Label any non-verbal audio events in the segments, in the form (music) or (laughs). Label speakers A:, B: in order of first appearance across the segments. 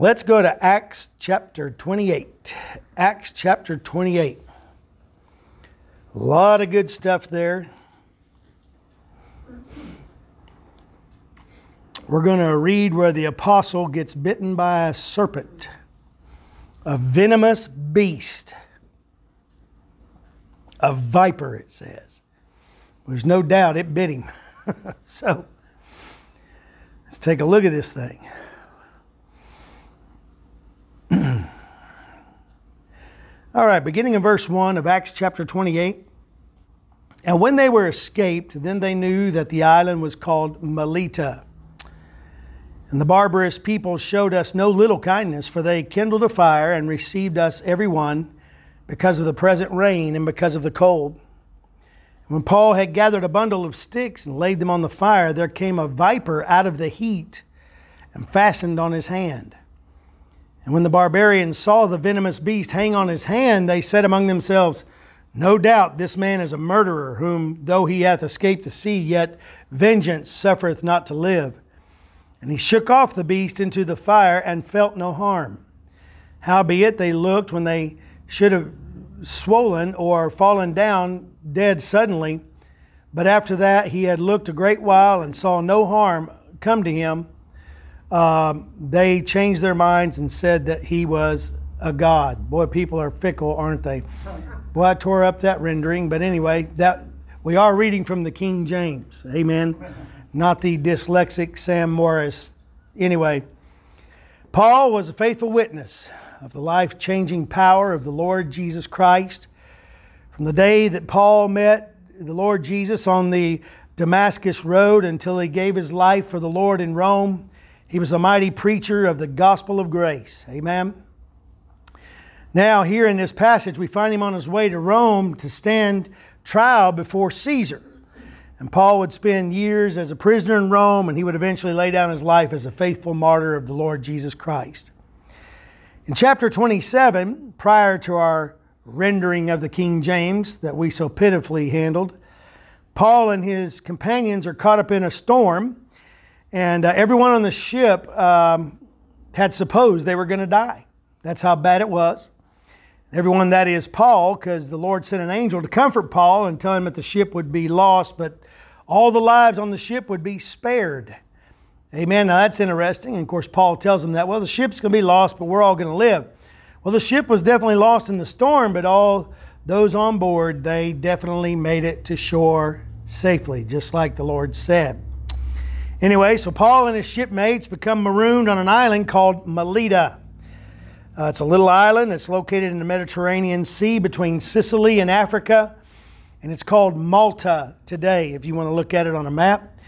A: Let's go to Acts chapter 28. Acts chapter 28. A lot of good stuff there. We're going to read where the apostle gets bitten by a serpent, a venomous beast, a viper, it says. There's no doubt it bit him. (laughs) so let's take a look at this thing. (clears throat) All right, beginning in verse 1 of Acts chapter 28. And when they were escaped, then they knew that the island was called Melita. And the barbarous people showed us no little kindness, for they kindled a fire and received us every one because of the present rain and because of the cold. When Paul had gathered a bundle of sticks and laid them on the fire, there came a viper out of the heat and fastened on his hand. And when the barbarians saw the venomous beast hang on his hand, they said among themselves, No doubt this man is a murderer, whom, though he hath escaped the sea, yet vengeance suffereth not to live. And he shook off the beast into the fire and felt no harm. Howbeit they looked when they should have swollen or fallen down dead suddenly. But after that he had looked a great while and saw no harm come to him um, they changed their minds and said that he was a god. Boy, people are fickle, aren't they? Boy, I tore up that rendering, but anyway, that we are reading from the King James. Amen. Not the dyslexic Sam Morris. Anyway, Paul was a faithful witness of the life changing power of the Lord Jesus Christ. From the day that Paul met the Lord Jesus on the Damascus Road until he gave his life for the Lord in Rome, he was a mighty preacher of the gospel of grace. Amen. Now, here in this passage, we find him on his way to Rome to stand trial before Caesar. And Paul would spend years as a prisoner in Rome, and he would eventually lay down his life as a faithful martyr of the Lord Jesus Christ. In chapter 27, prior to our rendering of the King James that we so pitifully handled, Paul and his companions are caught up in a storm and uh, everyone on the ship um, had supposed they were going to die. That's how bad it was. Everyone that is Paul, because the Lord sent an angel to comfort Paul and tell him that the ship would be lost, but all the lives on the ship would be spared. Amen. Now that's interesting. And of course, Paul tells them that, well, the ship's going to be lost, but we're all going to live. Well, the ship was definitely lost in the storm, but all those on board, they definitely made it to shore safely, just like the Lord said. Anyway, so Paul and his shipmates become marooned on an island called Melita. Uh, it's a little island that's located in the Mediterranean Sea between Sicily and Africa, and it's called Malta today, if you want to look at it on a map.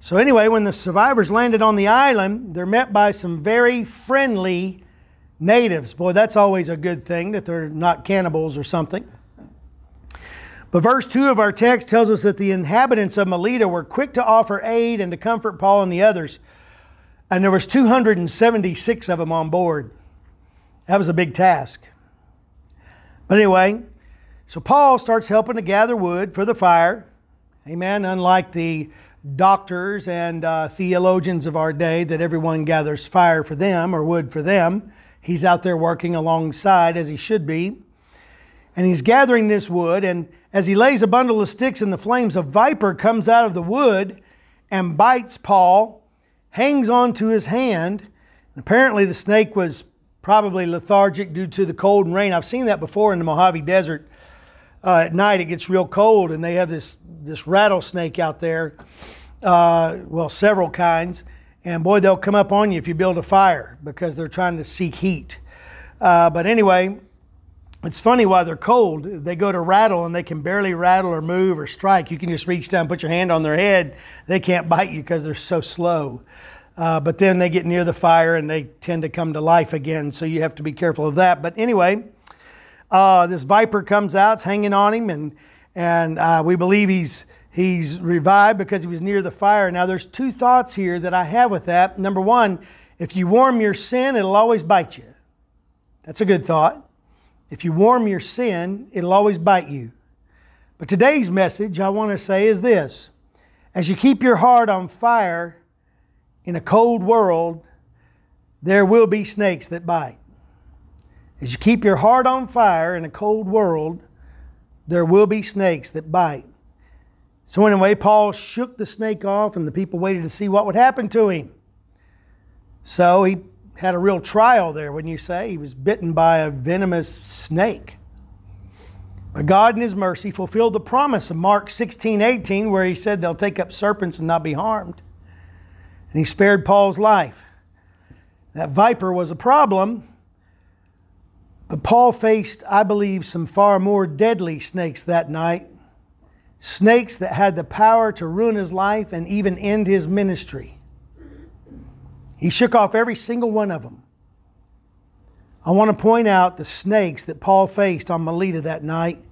A: So, anyway, when the survivors landed on the island, they're met by some very friendly natives. Boy, that's always a good thing that they're not cannibals or something. But verse 2 of our text tells us that the inhabitants of Melita were quick to offer aid and to comfort Paul and the others. And there was 276 of them on board. That was a big task. But anyway, so Paul starts helping to gather wood for the fire. Amen. Unlike the doctors and uh, theologians of our day, that everyone gathers fire for them or wood for them, he's out there working alongside as he should be. And he's gathering this wood, and as he lays a bundle of sticks in the flames, a viper comes out of the wood and bites Paul, hangs onto his hand. Apparently, the snake was probably lethargic due to the cold and rain. I've seen that before in the Mojave Desert. Uh, at night, it gets real cold, and they have this, this rattlesnake out there. Uh, well, several kinds. And boy, they'll come up on you if you build a fire because they're trying to seek heat. Uh, but anyway, it's funny why they're cold, they go to rattle and they can barely rattle or move or strike. You can just reach down, put your hand on their head. They can't bite you because they're so slow. Uh, but then they get near the fire and they tend to come to life again. So you have to be careful of that. But anyway, uh, this viper comes out, it's hanging on him, and and uh, we believe he's he's revived because he was near the fire. Now there's two thoughts here that I have with that. Number one, if you warm your sin, it'll always bite you. That's a good thought. If you warm your sin, it'll always bite you. But today's message, I want to say, is this As you keep your heart on fire in a cold world, there will be snakes that bite. As you keep your heart on fire in a cold world, there will be snakes that bite. So, anyway, Paul shook the snake off, and the people waited to see what would happen to him. So, he had a real trial there, wouldn't you say? He was bitten by a venomous snake. But God, in His mercy, fulfilled the promise of Mark 16 18, where He said they'll take up serpents and not be harmed. And He spared Paul's life. That viper was a problem, but Paul faced, I believe, some far more deadly snakes that night. Snakes that had the power to ruin his life and even end his ministry. He shook off every single one of them. I want to point out the snakes that Paul faced on Melita that night.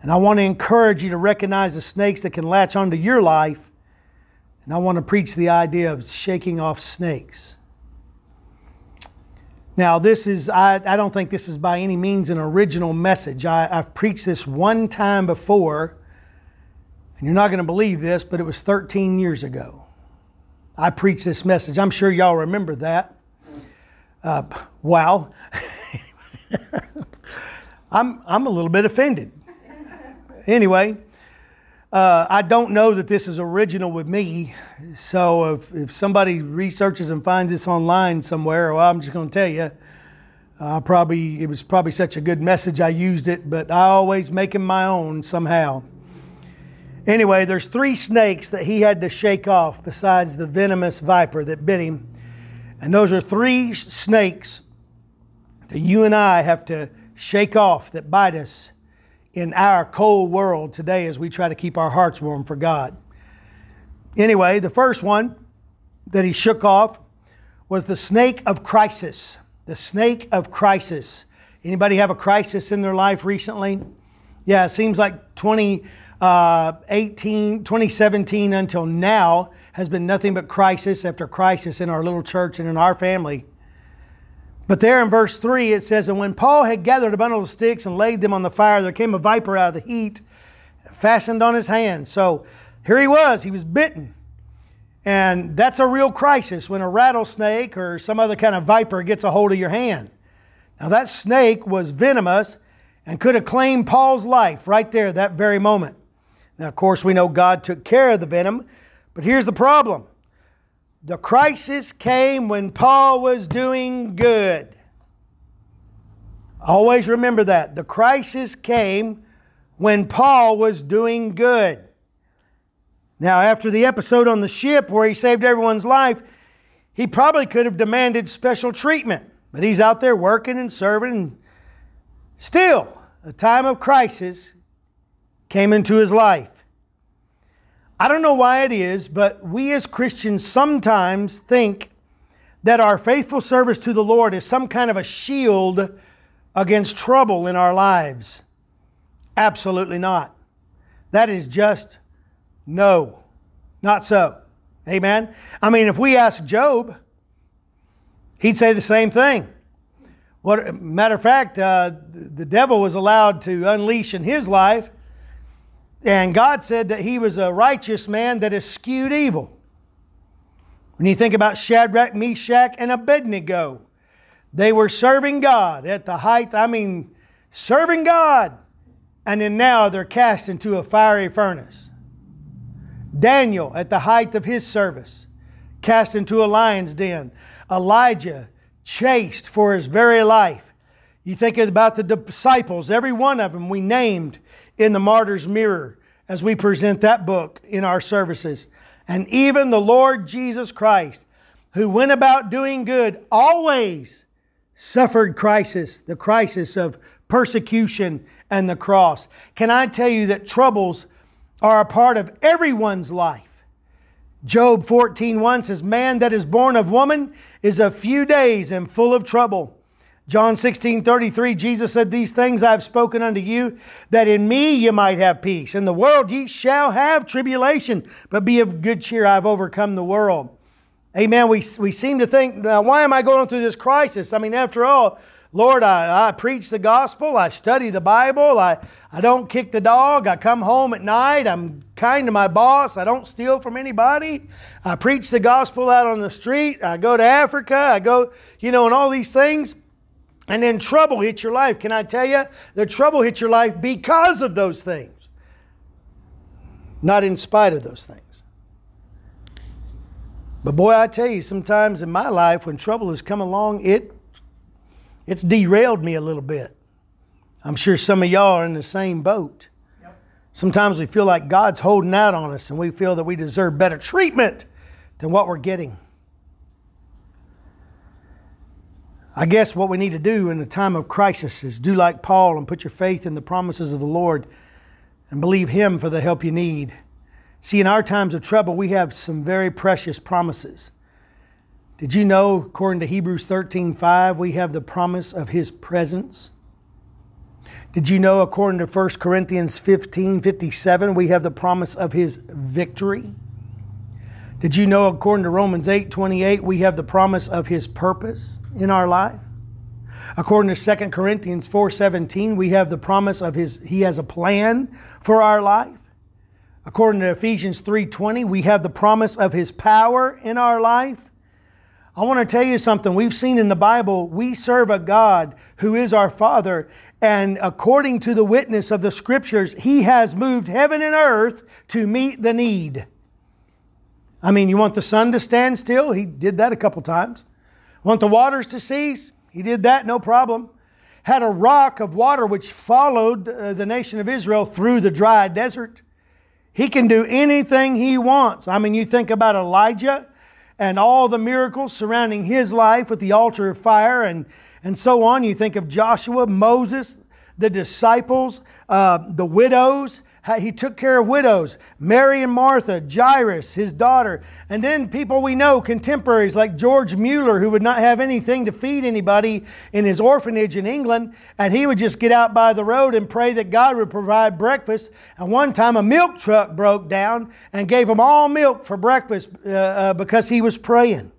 A: And I want to encourage you to recognize the snakes that can latch onto your life. And I want to preach the idea of shaking off snakes. Now, this is, I, I don't think this is by any means an original message. I, I've preached this one time before, and you're not going to believe this, but it was 13 years ago. I preached this message. I'm sure y'all remember that. Uh, wow. (laughs) I'm, I'm a little bit offended. Anyway, uh, I don't know that this is original with me. So if, if somebody researches and finds this online somewhere, well, I'm just going to tell you. I probably it was probably such a good message I used it, but I always make them my own somehow. Anyway, there's three snakes that he had to shake off besides the venomous viper that bit him. And those are three snakes that you and I have to shake off that bite us in our cold world today as we try to keep our hearts warm for God. Anyway, the first one that he shook off was the snake of crisis. The snake of crisis. Anybody have a crisis in their life recently? Yeah, it seems like 2018, uh, 2017 until now has been nothing but crisis after crisis in our little church and in our family. But there in verse 3, it says, And when Paul had gathered a bundle of sticks and laid them on the fire, there came a viper out of the heat, fastened on his hand. So here he was, he was bitten. And that's a real crisis when a rattlesnake or some other kind of viper gets a hold of your hand. Now, that snake was venomous and could have claimed Paul's life right there, that very moment. Now, of course, we know God took care of the venom, but here's the problem the crisis came when Paul was doing good. Always remember that. The crisis came when Paul was doing good. Now, after the episode on the ship where he saved everyone's life, he probably could have demanded special treatment, but he's out there working and serving. And still, a time of crisis came into his life. I don't know why it is, but we as Christians sometimes think that our faithful service to the Lord is some kind of a shield against trouble in our lives. Absolutely not. That is just no, not so. Amen. I mean, if we ask Job, he'd say the same thing. What matter of fact, uh, the devil was allowed to unleash in his life and God said that he was a righteous man that eschewed evil. When you think about Shadrach, Meshach, and Abednego, they were serving God at the height, I mean, serving God. And then now they're cast into a fiery furnace. Daniel, at the height of his service, cast into a lion's den. Elijah, chased for his very life. You think about the disciples, every one of them we named in the Martyr's Mirror as we present that book in our services. And even the Lord Jesus Christ, who went about doing good, always suffered crisis, the crisis of persecution and the cross. Can I tell you that troubles are a part of everyone's life? Job 14:1 says, "Man that is born of woman is a few days and full of trouble." John 16, 33, Jesus said, These things I have spoken unto you, that in me ye might have peace. In the world ye shall have tribulation, but be of good cheer, I have overcome the world. Amen. We, we seem to think, why am I going through this crisis? I mean, after all, Lord, I, I preach the gospel, I study the Bible, I, I don't kick the dog, I come home at night, I'm kind to my boss, I don't steal from anybody, I preach the gospel out on the street, I go to Africa, I go, you know, and all these things. And then trouble hits your life. Can I tell you? The trouble hits your life because of those things, not in spite of those things. But boy, I tell you, sometimes in my life, when trouble has come along, it it's derailed me a little bit. I'm sure some of y'all are in the same boat. Sometimes we feel like God's holding out on us and we feel that we deserve better treatment than what we're getting. I guess what we need to do in the time of crisis is do like Paul and put your faith in the promises of the Lord and believe Him for the help you need. See, in our times of trouble, we have some very precious promises. Did you know, according to Hebrews 13 5, we have the promise of His presence? Did you know, according to 1 Corinthians 15 57, we have the promise of His victory? Did you know, according to Romans 8 28, we have the promise of His purpose in our life? According to 2 Corinthians 4 17, we have the promise of His, He has a plan for our life. According to Ephesians 3:20, we have the promise of his power in our life. I want to tell you something. We've seen in the Bible, we serve a God who is our Father, and according to the witness of the scriptures, he has moved heaven and earth to meet the need. I mean, you want the sun to stand still? He did that a couple times. Want the waters to cease? He did that, no problem. Had a rock of water which followed uh, the nation of Israel through the dry desert. He can do anything he wants. I mean, you think about Elijah and all the miracles surrounding his life with the altar of fire and, and so on. You think of Joshua, Moses, the disciples, uh, the widows, he took care of widows, Mary and Martha, Jairus, his daughter, and then people we know, contemporaries like George Mueller, who would not have anything to feed anybody in his orphanage in England, and he would just get out by the road and pray that God would provide breakfast. And one time a milk truck broke down and gave him all milk for breakfast uh, uh, because he was praying.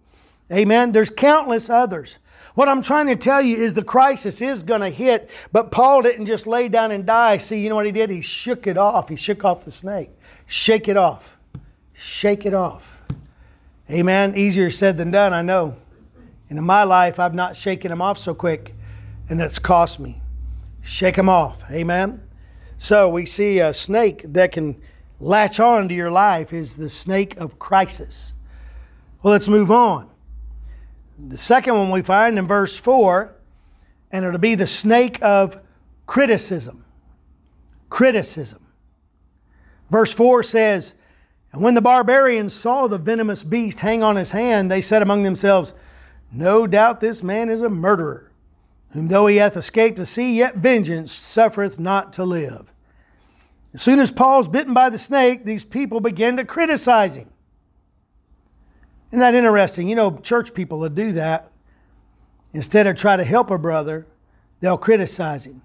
A: Amen. There's countless others. What I'm trying to tell you is the crisis is going to hit, but Paul didn't just lay down and die. See, you know what he did? He shook it off. He shook off the snake. Shake it off. Shake it off. Amen. Easier said than done, I know. And in my life, I've not shaken them off so quick, and it's cost me. Shake them off. Amen. So we see a snake that can latch on to your life is the snake of crisis. Well, let's move on. The second one we find in verse 4, and it'll be the snake of criticism. Criticism. Verse 4 says, And when the barbarians saw the venomous beast hang on his hand, they said among themselves, No doubt this man is a murderer, whom though he hath escaped the sea, yet vengeance suffereth not to live. As soon as Paul's bitten by the snake, these people begin to criticize him. Isn't that interesting? You know, church people will do that. Instead of try to help a brother, they'll criticize him.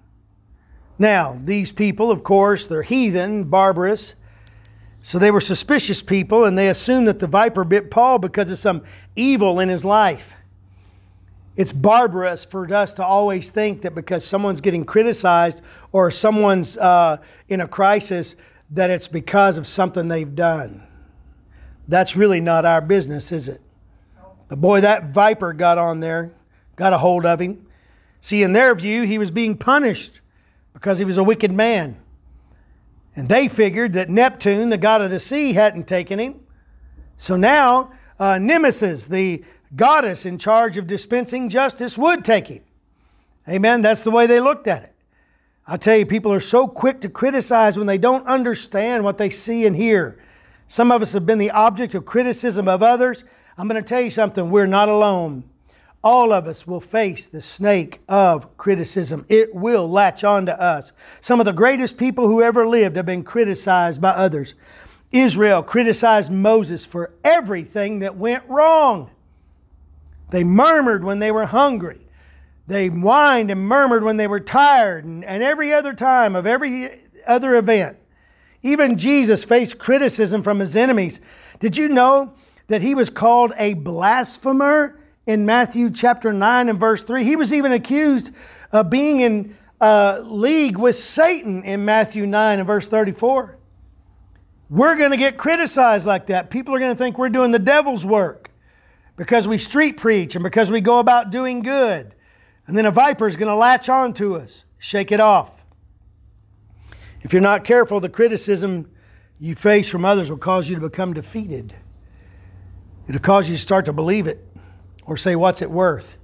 A: Now, these people, of course, they're heathen, barbarous. So they were suspicious people, and they assumed that the viper bit Paul because of some evil in his life. It's barbarous for us to always think that because someone's getting criticized or someone's uh, in a crisis, that it's because of something they've done. That's really not our business, is it? But boy, that viper got on there, got a hold of him. See, in their view, he was being punished because he was a wicked man. And they figured that Neptune, the god of the sea, hadn't taken him. So now, uh, Nemesis, the goddess in charge of dispensing justice, would take him. Amen. That's the way they looked at it. I tell you, people are so quick to criticize when they don't understand what they see and hear. Some of us have been the object of criticism of others. I'm going to tell you something, we're not alone. All of us will face the snake of criticism. It will latch on to us. Some of the greatest people who ever lived have been criticized by others. Israel criticized Moses for everything that went wrong. They murmured when they were hungry. They whined and murmured when they were tired, and, and every other time of every other event. Even Jesus faced criticism from his enemies. Did you know that he was called a blasphemer in Matthew chapter 9 and verse 3. He was even accused of being in uh, league with Satan in Matthew 9 and verse 34. We're going to get criticized like that. People are going to think we're doing the devil's work because we street preach and because we go about doing good. And then a viper is going to latch on to us. Shake it off. If you're not careful, the criticism you face from others will cause you to become defeated. It'll cause you to start to believe it or say, What's it worth?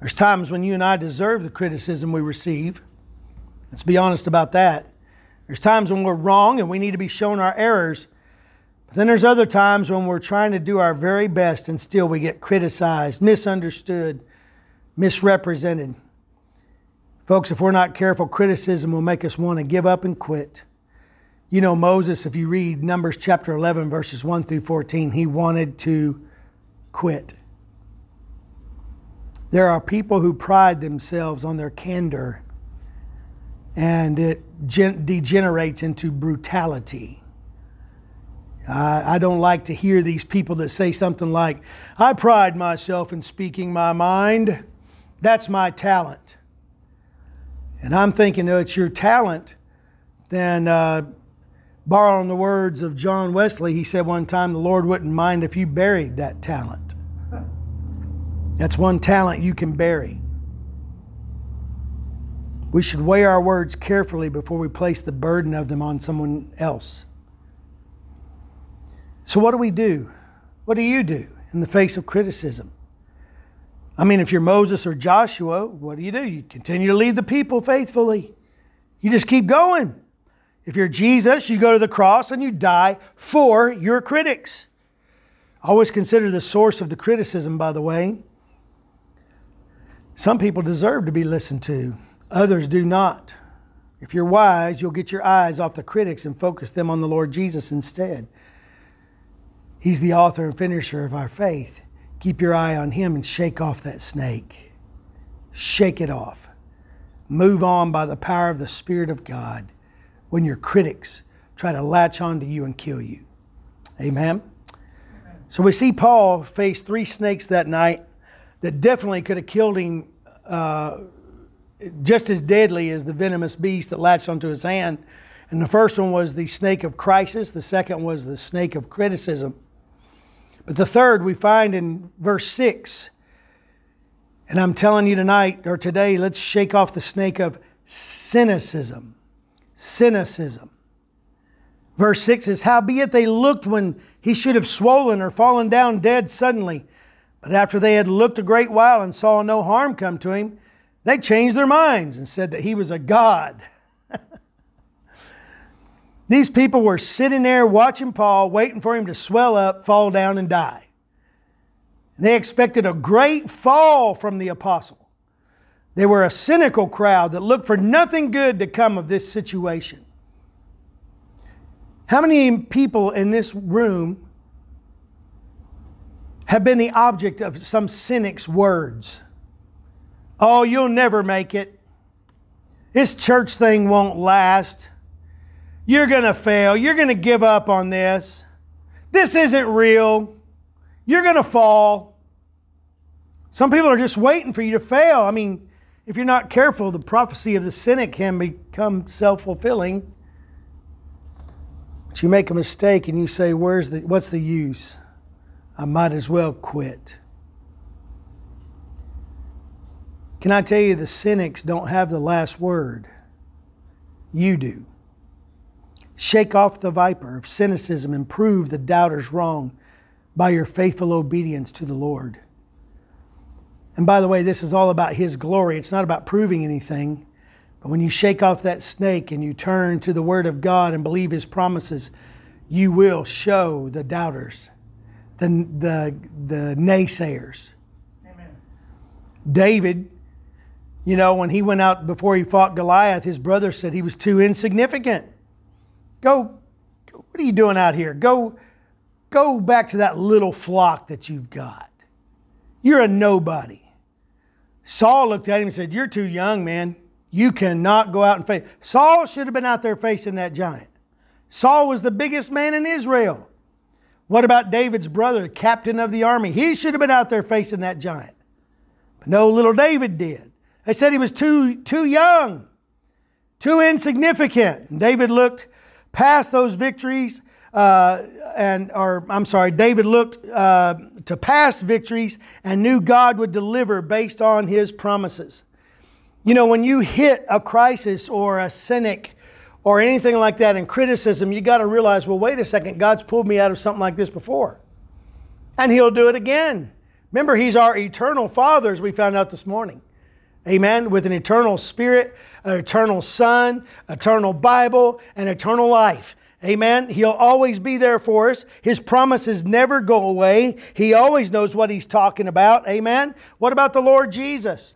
A: There's times when you and I deserve the criticism we receive. Let's be honest about that. There's times when we're wrong and we need to be shown our errors. But then there's other times when we're trying to do our very best and still we get criticized, misunderstood, misrepresented. Folks, if we're not careful, criticism will make us want to give up and quit. You know, Moses, if you read Numbers chapter 11, verses 1 through 14, he wanted to quit. There are people who pride themselves on their candor and it degenerates into brutality. I, I don't like to hear these people that say something like, I pride myself in speaking my mind. That's my talent. And I'm thinking, oh, it's your talent. Then, uh, borrowing the words of John Wesley, he said one time, the Lord wouldn't mind if you buried that talent. That's one talent you can bury. We should weigh our words carefully before we place the burden of them on someone else. So, what do we do? What do you do in the face of criticism? I mean, if you're Moses or Joshua, what do you do? You continue to lead the people faithfully. You just keep going. If you're Jesus, you go to the cross and you die for your critics. Always consider the source of the criticism, by the way. Some people deserve to be listened to. Others do not. If you're wise, you'll get your eyes off the critics and focus them on the Lord Jesus instead. He's the author and finisher of our faith. Keep your eye on Him and shake off that snake. Shake it off. Move on by the power of the Spirit of God when your critics try to latch onto you and kill you. Amen? So we see Paul face three snakes that night that definitely could have killed him uh, just as deadly as the venomous beast that latched onto his hand. And the first one was the snake of crisis, the second was the snake of criticism. But the third we find in verse 6. And I'm telling you tonight or today, let's shake off the snake of cynicism. Cynicism. Verse 6 is Howbeit they looked when he should have swollen or fallen down dead suddenly. But after they had looked a great while and saw no harm come to him, they changed their minds and said that he was a god. These people were sitting there watching Paul, waiting for him to swell up, fall down, and die. They expected a great fall from the apostle. They were a cynical crowd that looked for nothing good to come of this situation. How many people in this room have been the object of some cynic's words? Oh, you'll never make it. This church thing won't last. You're going to fail. You're going to give up on this. This isn't real. You're going to fall. Some people are just waiting for you to fail. I mean, if you're not careful, the prophecy of the cynic can become self fulfilling. But you make a mistake and you say, Where's the, What's the use? I might as well quit. Can I tell you the cynics don't have the last word? You do. Shake off the viper of cynicism and prove the doubters wrong by your faithful obedience to the Lord. And by the way, this is all about His glory. It's not about proving anything. But when you shake off that snake and you turn to the Word of God and believe His promises, you will show the doubters, the, the, the naysayers. Amen. David you know, when he went out before he fought Goliath, his brother said he was too insignificant. Go, what are you doing out here? Go, go back to that little flock that you've got. You're a nobody. Saul looked at him and said, You're too young, man. You cannot go out and face. Saul should have been out there facing that giant. Saul was the biggest man in Israel. What about David's brother, the captain of the army? He should have been out there facing that giant. But no, little David did. They said he was too, too young, too insignificant. And David looked past those victories, uh, and or I'm sorry, David looked uh, to past victories and knew God would deliver based on his promises. You know, when you hit a crisis or a cynic or anything like that in criticism, you got to realize, well, wait a second, God's pulled me out of something like this before. And He'll do it again. Remember, He's our eternal Father, as we found out this morning. Amen. With an eternal spirit, an eternal Son, eternal Bible, and eternal life. Amen. He'll always be there for us. His promises never go away. He always knows what He's talking about. Amen. What about the Lord Jesus?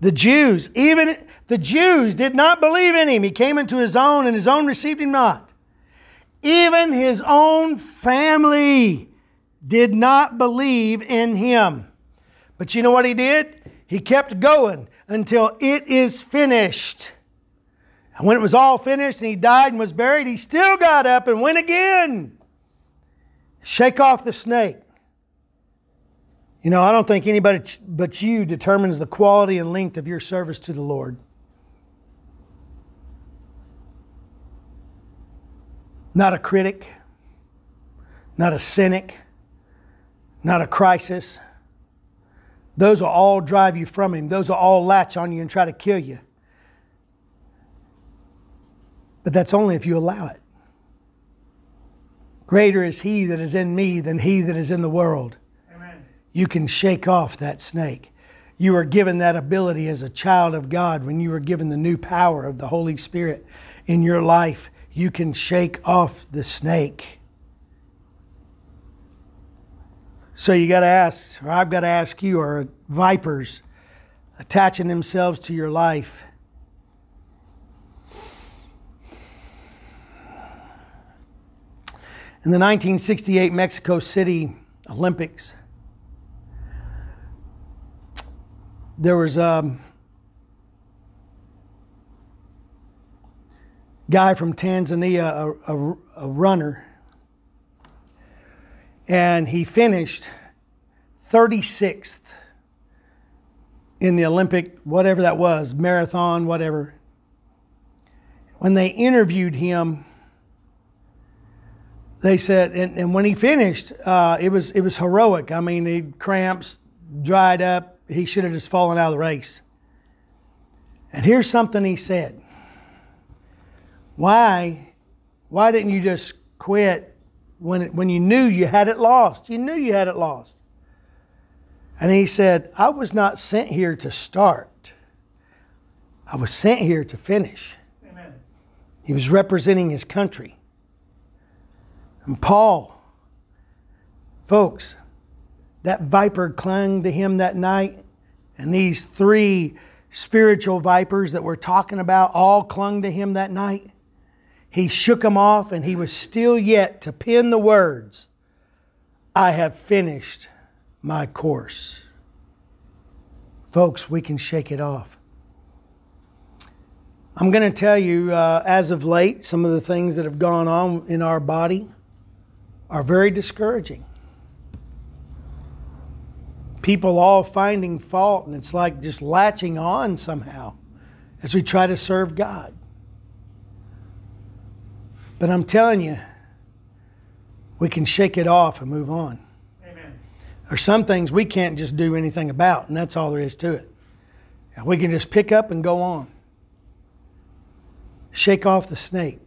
A: The Jews, even the Jews did not believe in him. He came into his own, and his own received him not. Even his own family did not believe in him. But you know what he did? He kept going until it is finished. And when it was all finished and he died and was buried, he still got up and went again. Shake off the snake. You know, I don't think anybody but you determines the quality and length of your service to the Lord. Not a critic, not a cynic, not a crisis. Those will all drive you from Him. Those will all latch on you and try to kill you. But that's only if you allow it. Greater is He that is in me than He that is in the world you can shake off that snake. You are given that ability as a child of God when you are given the new power of the Holy Spirit in your life. You can shake off the snake. So you got to ask, or I've got to ask you, are vipers attaching themselves to your life? In the 1968 Mexico City Olympics, there was a guy from Tanzania, a, a, a runner, and he finished 36th in the Olympic, whatever that was, marathon, whatever. When they interviewed him, they said, and, and when he finished, uh, it was it was heroic. I mean, he cramps, dried up, he should have just fallen out of the race. And here's something he said. Why, why didn't you just quit when, it, when you knew you had it lost? You knew you had it lost. And he said, I was not sent here to start. I was sent here to finish. Amen. He was representing his country. And Paul, folks, that viper clung to him that night. And these three spiritual vipers that we're talking about all clung to him that night. He shook him off, and he was still yet to pen the words I have finished my course. Folks, we can shake it off. I'm going to tell you, uh, as of late, some of the things that have gone on in our body are very discouraging people all finding fault, and it's like just latching on somehow as we try to serve God. But I'm telling you, we can shake it off and move on. Amen. There's some things we can't just do anything about, and that's all there is to it. And we can just pick up and go on. Shake off the snake.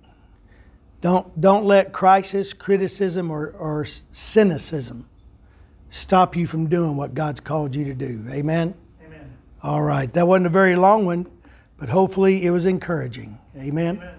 A: Don't, don't let crisis, criticism, or, or cynicism stop you from doing what God's called you to do. Amen? Amen. All right. That wasn't a very long one, but hopefully it was encouraging. Amen. Amen.